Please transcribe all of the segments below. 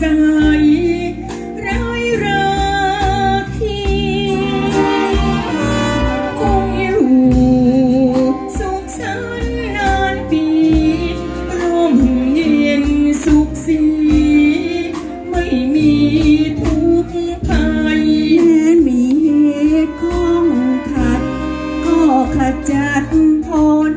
ใรราคีคงอยู่สุขสันนานปีร่มเย็นสุขสี ไม่มีทุทัยแม้มีเหตุข้องขัด ก็ขจัดพ้น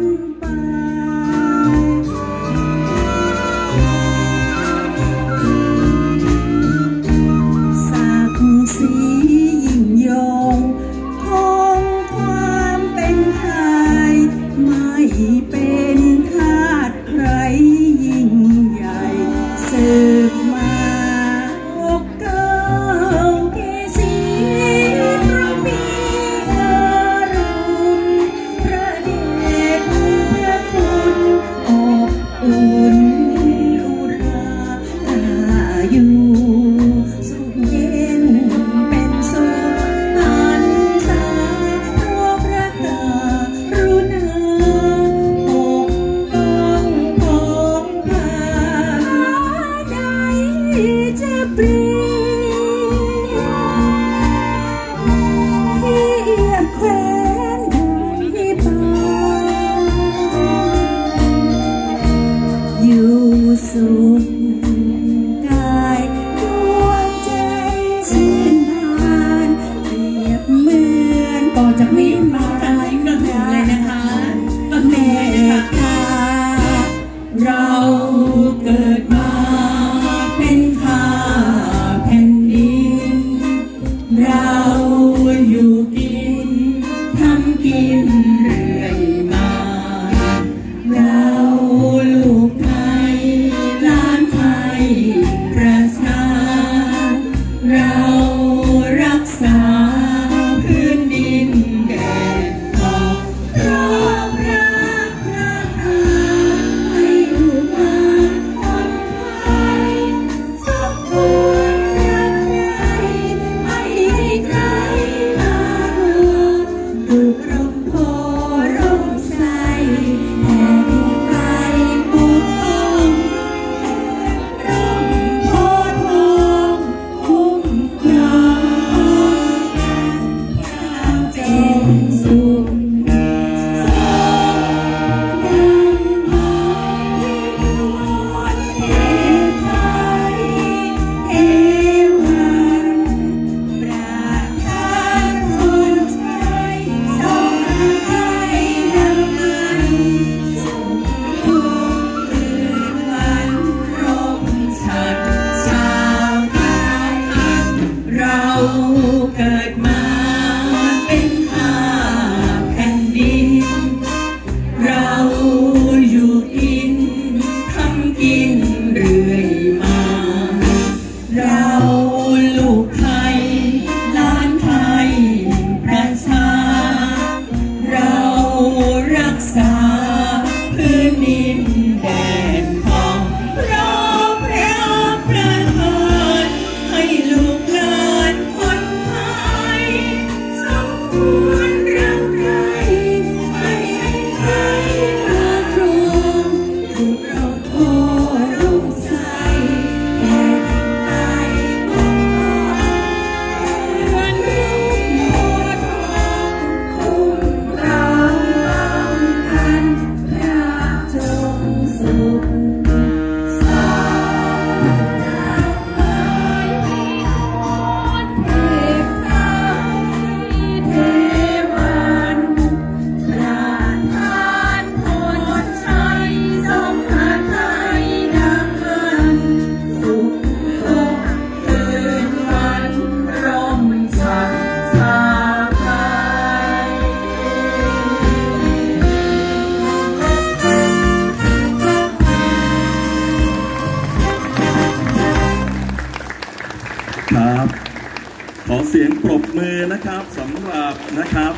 ขอเสียงปรบมือนะครับสำหรับนะครับ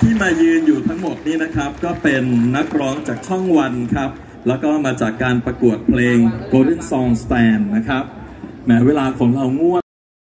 ที่มายืนอยู่ทั้งหมดนี้นะครับ ก็เป็นนักร้องจากช่องวันครับ แล้วก็มาจากการประกวดเพลง Golden Song Stand นะครับแหมเวลาของเราง่วน